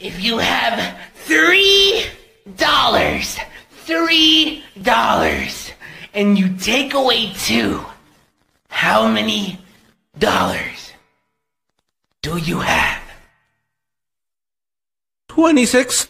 If you have three dollars, three dollars, and you take away two, how many dollars do you have? 26.